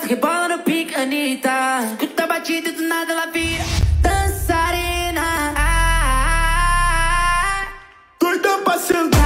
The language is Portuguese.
dança, rebola no pique, Anitta. Escuta a batida e do nada ela vira dançarina. Ah, ah, ah. Doida pra sentar.